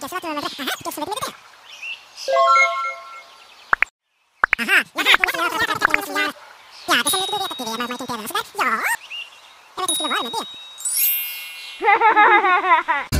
じゃあ、そのの技、でよ。は、は、この人、めてし。